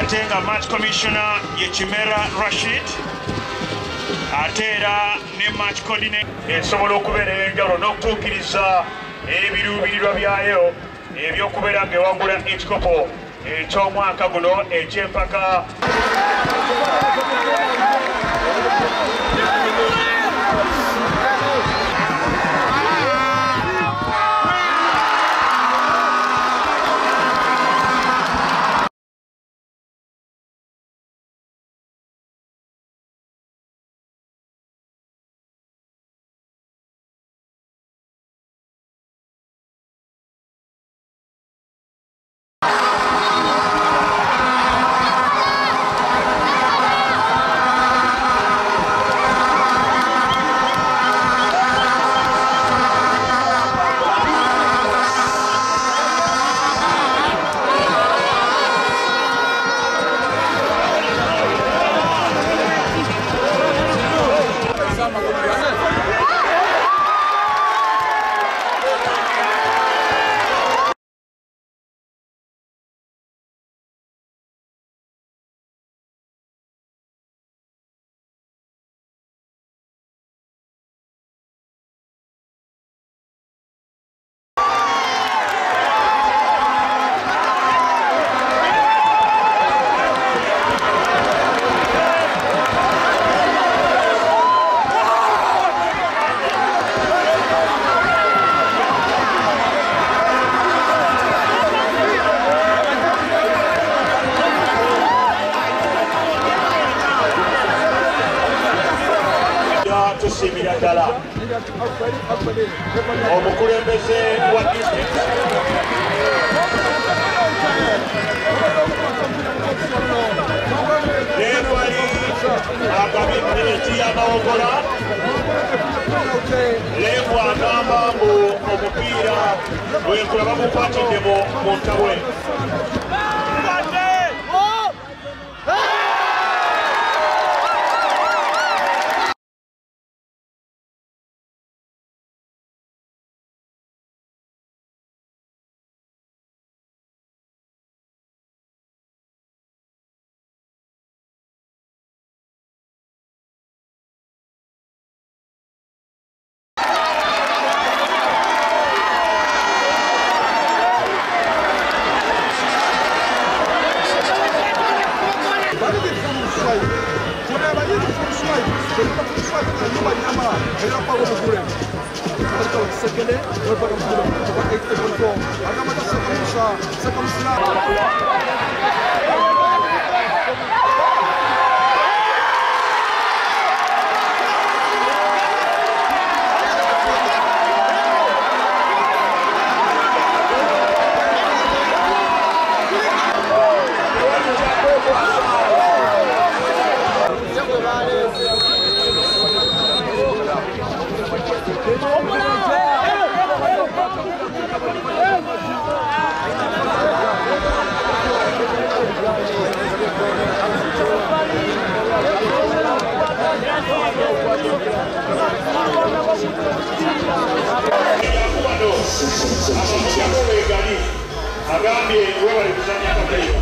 ate nga match commissioner ye kimera rashid. Ate era ne match coordinator. Esobola okubeera ey'enjawulo n'okutuukiriza ebiruubirirwa byayo ebyokubeera ng'ewagula ekikopo eky'omwaka guno eky'empaka tusiimira ddala omukulembeze wa disitulikiti lewali agabye miniti y'amawogola levu agamba mbu omupiira lwenkulaba gukwatidde mu ntabwe Tengok, tengok, tengok. agambye weebale kuzanya akateyo